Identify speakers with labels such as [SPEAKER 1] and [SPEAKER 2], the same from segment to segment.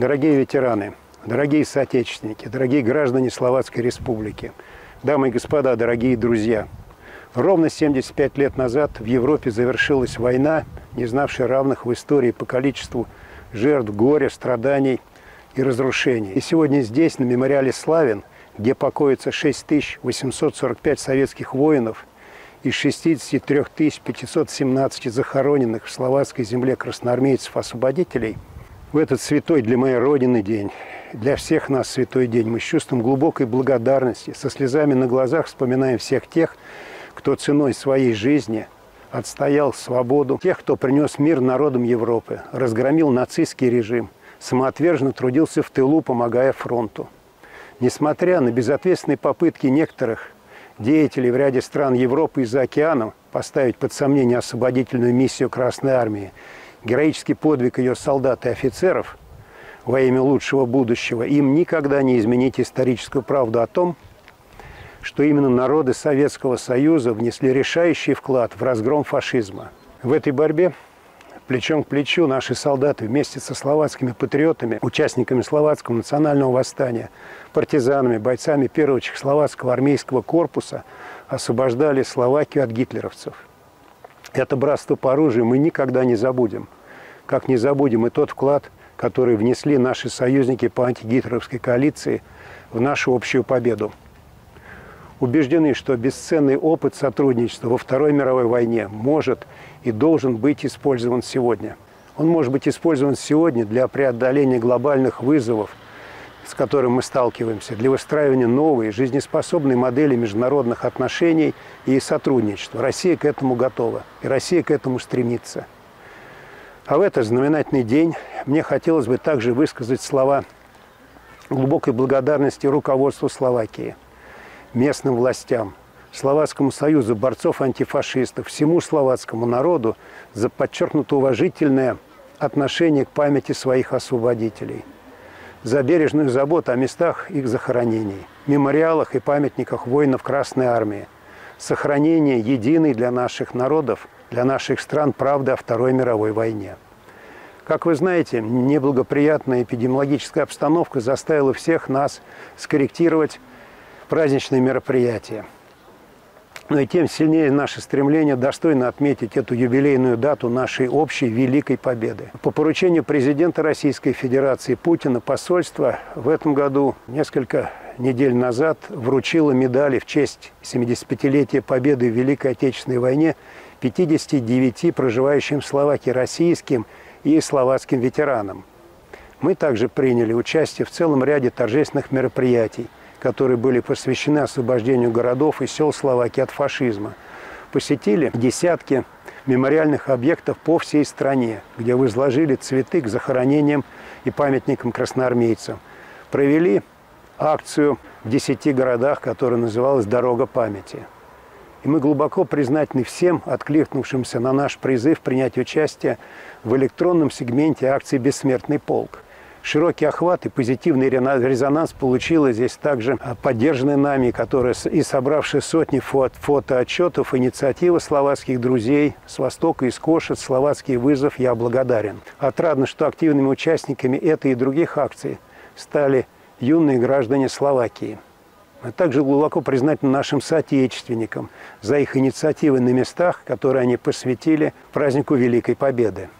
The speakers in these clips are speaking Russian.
[SPEAKER 1] Дорогие ветераны, дорогие соотечественники, дорогие граждане Словацкой Республики, дамы и господа, дорогие друзья, ровно 75 лет назад в Европе завершилась война, не знавшая равных в истории по количеству жертв, горя, страданий и разрушений. И сегодня здесь, на мемориале Славин, где покоится 6845 советских воинов из 63 517 захороненных в словацкой земле красноармейцев-освободителей – в этот святой для моей Родины день, для всех нас святой день, мы с чувством глубокой благодарности, со слезами на глазах вспоминаем всех тех, кто ценой своей жизни отстоял свободу, тех, кто принес мир народам Европы, разгромил нацистский режим, самоотверженно трудился в тылу, помогая фронту. Несмотря на безответственные попытки некоторых деятелей в ряде стран Европы и за океаном поставить под сомнение освободительную миссию Красной Армии героический подвиг ее солдат и офицеров во имя лучшего будущего, им никогда не изменить историческую правду о том, что именно народы Советского Союза внесли решающий вклад в разгром фашизма. В этой борьбе плечом к плечу наши солдаты вместе со словацкими патриотами, участниками словацкого национального восстания, партизанами, бойцами первого чехословацкого армейского корпуса освобождали Словакию от гитлеровцев – это братство по оружию мы никогда не забудем. Как не забудем и тот вклад, который внесли наши союзники по антигитлеровской коалиции в нашу общую победу. Убеждены, что бесценный опыт сотрудничества во Второй мировой войне может и должен быть использован сегодня. Он может быть использован сегодня для преодоления глобальных вызовов – с которым мы сталкиваемся, для выстраивания новой, жизнеспособной модели международных отношений и сотрудничества. Россия к этому готова, и Россия к этому стремится. А в этот знаменательный день мне хотелось бы также высказать слова глубокой благодарности руководству Словакии, местным властям, Словацкому союзу борцов-антифашистов, всему словацкому народу за подчеркнуто уважительное отношение к памяти своих освободителей – за бережную заботу о местах их захоронений, мемориалах и памятниках воинов Красной Армии, сохранение единой для наших народов, для наших стран правды о Второй мировой войне. Как вы знаете, неблагоприятная эпидемиологическая обстановка заставила всех нас скорректировать праздничные мероприятия – но и тем сильнее наше стремление достойно отметить эту юбилейную дату нашей общей великой победы. По поручению президента Российской Федерации Путина посольство в этом году несколько недель назад вручило медали в честь 75-летия победы в Великой Отечественной войне 59 проживающим в Словакии российским и словацким ветеранам. Мы также приняли участие в целом ряде торжественных мероприятий – которые были посвящены освобождению городов и сел Словакии от фашизма. Посетили десятки мемориальных объектов по всей стране, где возложили цветы к захоронениям и памятникам красноармейцам. Провели акцию в десяти городах, которая называлась «Дорога памяти». И мы глубоко признательны всем, откликнувшимся на наш призыв принять участие в электронном сегменте акции «Бессмертный полк». Широкий охват и позитивный резонанс получила здесь также поддержанная нами, которая и собравшая сотни фото фотоотчетов, инициатива словацких друзей с Востока, из Кошец, словацкий вызов, я благодарен. Отрадно, что активными участниками этой и других акций стали юные граждане Словакии. Мы также глубоко признательны нашим соотечественникам за их инициативы на местах, которые они посвятили празднику Великой Победы.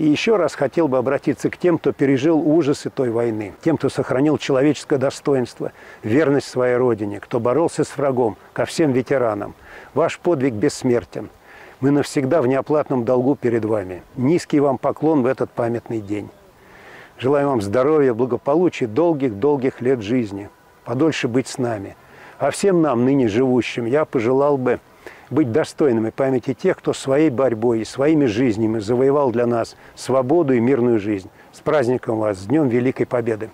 [SPEAKER 1] И еще раз хотел бы обратиться к тем, кто пережил ужасы той войны, тем, кто сохранил человеческое достоинство, верность своей родине, кто боролся с врагом, ко всем ветеранам. Ваш подвиг бессмертен. Мы навсегда в неоплатном долгу перед вами. Низкий вам поклон в этот памятный день. Желаю вам здоровья, благополучия, долгих-долгих лет жизни. Подольше быть с нами. А всем нам, ныне живущим, я пожелал бы быть достойными памяти тех, кто своей борьбой и своими жизнями завоевал для нас свободу и мирную жизнь. С праздником вас, с Днем Великой Победы!